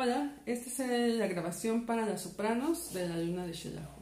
Hola, esta es la grabación para las sopranos de la luna de Shelahu.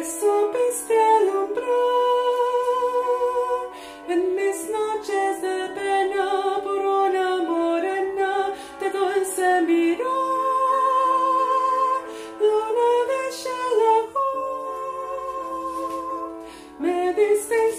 me supiste alumbrar en mis noches de pena por una morena de dulce mirar, luna de Shalahur, me diste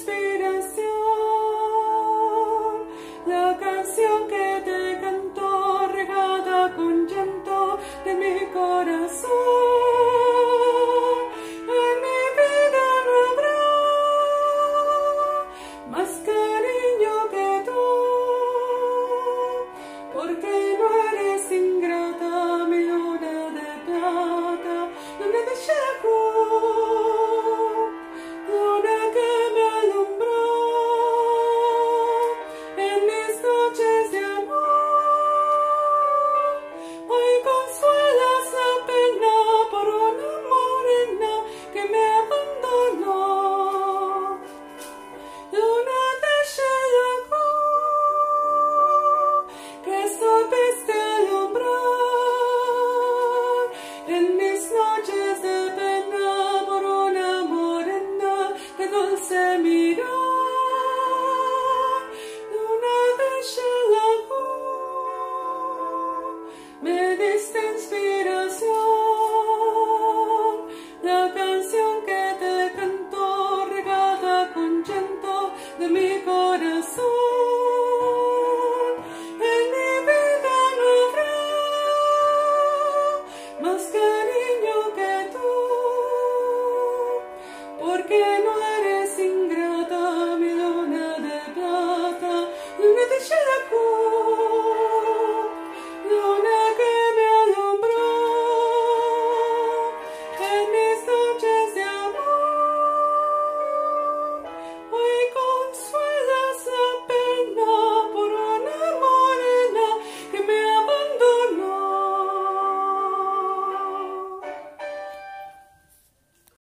será como?